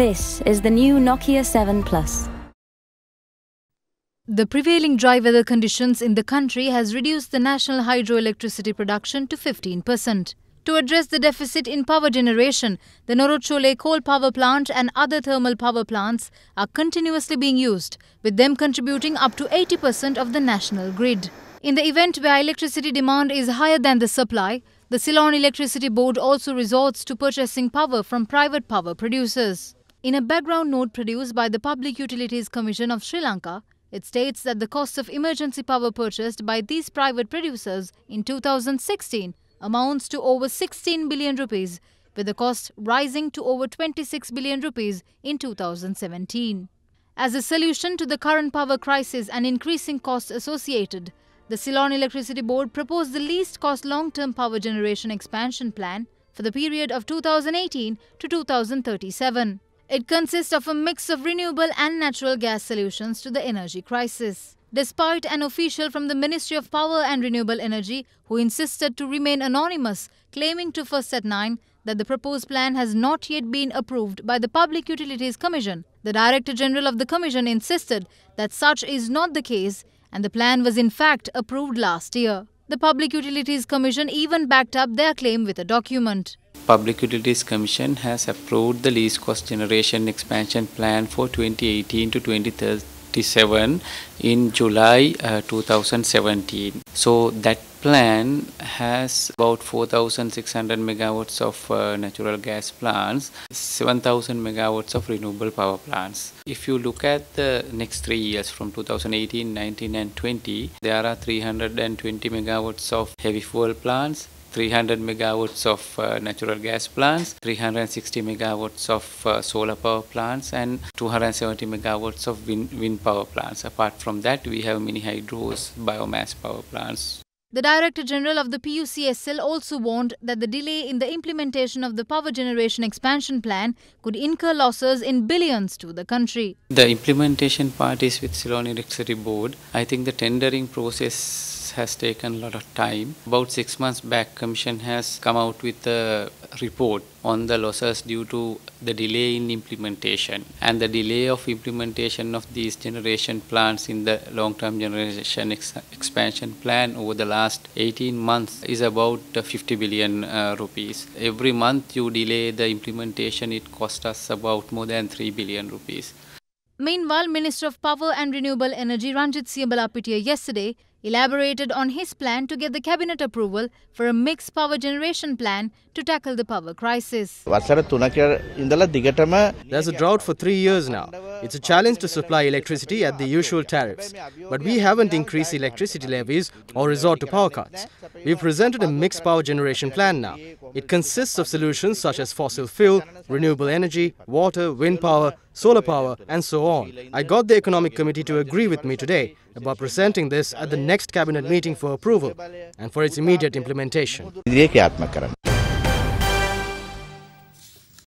This is the new Nokia 7 Plus. The prevailing dry weather conditions in the country has reduced the national hydroelectricity production to 15%. To address the deficit in power generation, the Norochcholai coal power plant and other thermal power plants are continuously being used, with them contributing up to 80% of the national grid. In the event where electricity demand is higher than the supply, the Ceylon Electricity Board also resorts to purchasing power from private power producers. In a background note produced by the Public Utilities Commission of Sri Lanka, it states that the cost of emergency power purchased by these private producers in 2016 amounts to over 16 billion rupees, with the cost rising to over 26 billion rupees in 2017. As a solution to the current power crisis and increasing costs associated, the Ceylon Electricity Board proposed the least cost long term power generation expansion plan for the period of 2018 to 2037. It consists of a mix of renewable and natural gas solutions to the energy crisis. Despite an official from the Ministry of Power and Renewable Energy who insisted to remain anonymous, claiming to First at 9 that the proposed plan has not yet been approved by the Public Utilities Commission, the Director General of the Commission insisted that such is not the case and the plan was in fact approved last year. The Public Utilities Commission even backed up their claim with a document. Public Utilities Commission has approved the least cost generation expansion plan for 2018 to 2037 in July uh, 2017. So that plan has about 4600 megawatts of uh, natural gas plants 7000 megawatts of renewable power plants if you look at the next 3 years from 2018 19 and 20 there are 320 megawatts of heavy fuel plants 300 megawatts of uh, natural gas plants, 360 megawatts of uh, solar power plants, and 270 megawatts of wind, wind power plants. Apart from that, we have mini hydros, biomass power plants. The Director General of the PUCSL also warned that the delay in the implementation of the power generation expansion plan could incur losses in billions to the country. The implementation part is with Ceylon Electricity Board. I think the tendering process has taken a lot of time. About six months back, Commission has come out with a report on the losses due to the delay in implementation and the delay of implementation of these generation plants in the long-term generation ex expansion plan over the last 18 months is about 50 billion uh, rupees. Every month you delay the implementation, it costs us about more than 3 billion rupees. Meanwhile, Minister of Power and Renewable Energy Ranjit Siyambalapitiya yesterday elaborated on his plan to get the cabinet approval for a mixed power generation plan to tackle the power crisis. There's a drought for three years now. It's a challenge to supply electricity at the usual tariffs. But we haven't increased electricity levies or resort to power cuts. We've presented a mixed power generation plan now. It consists of solutions such as fossil fuel, renewable energy, water, wind power, solar power, and so on. I got the Economic Committee to agree with me today about presenting this at the next cabinet meeting for approval and for its immediate implementation.